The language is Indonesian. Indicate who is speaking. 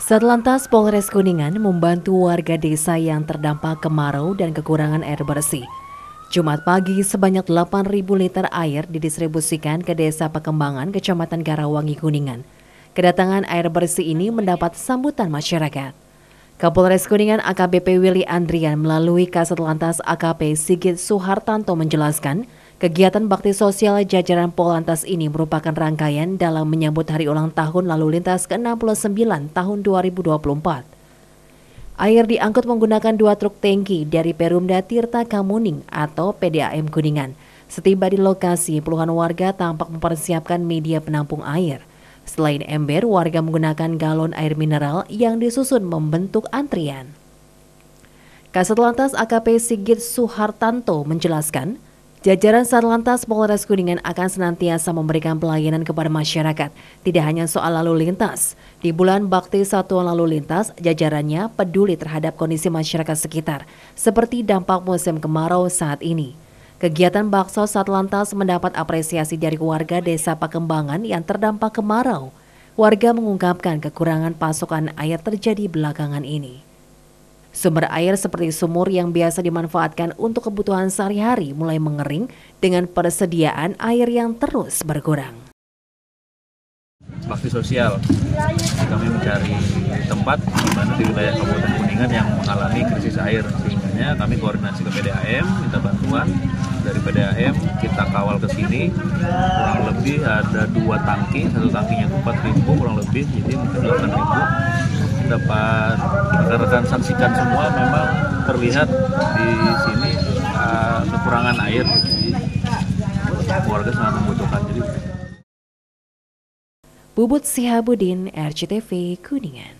Speaker 1: Satlantas Polres Kuningan membantu warga desa yang terdampak kemarau dan kekurangan air bersih. Jumat pagi sebanyak 8.000 liter air didistribusikan ke Desa Pakembangan, Kecamatan Karawangi, Kuningan. Kedatangan air bersih ini mendapat sambutan masyarakat. Kapolres Kuningan AKBP Willy Andrian melalui Kasat Lantas AKP Sigit Suhartanto menjelaskan, Kegiatan bakti sosial jajaran Polantas ini merupakan rangkaian dalam menyambut hari ulang tahun lalu lintas ke-69 tahun 2024. Air diangkut menggunakan dua truk tangki dari Perumda Tirta Kamuning atau PDAM Kuningan. Setiba di lokasi, puluhan warga tampak mempersiapkan media penampung air. Selain ember, warga menggunakan galon air mineral yang disusun membentuk antrian. Kasat Lantas AKP Sigit Suhartanto menjelaskan, Jajaran Satlantas Polres Kuningan akan senantiasa memberikan pelayanan kepada masyarakat, tidak hanya soal lalu lintas. Di bulan Bakti Satuan Lalu Lintas, jajarannya peduli terhadap kondisi masyarakat sekitar, seperti dampak musim kemarau saat ini. Kegiatan Bakso Satlantas mendapat apresiasi dari warga Desa Pakembangan yang terdampak kemarau. Warga mengungkapkan kekurangan pasokan air terjadi belakangan ini. Sumber air seperti sumur yang biasa dimanfaatkan untuk kebutuhan sehari-hari mulai mengering dengan persediaan air yang terus berkurang.
Speaker 2: Bakti sosial, kami mencari tempat di mana di wilayah Kabupaten Kuningan yang mengalami krisis air. Sehingga kami koordinasi ke PDAM, minta bantuan dari PDAM, kita kawal ke sini. Kurang lebih ada dua tangki, satu tangkinya 4 ribu kurang lebih, jadi mungkin 8 ribu dapat rekan-rekan saksikan semua memang terlihat di sini uh, kekurangan air. Jadi keluarga sangat membutuhkan. Jadi
Speaker 1: Bubut Sihabudin RCTV Kuningan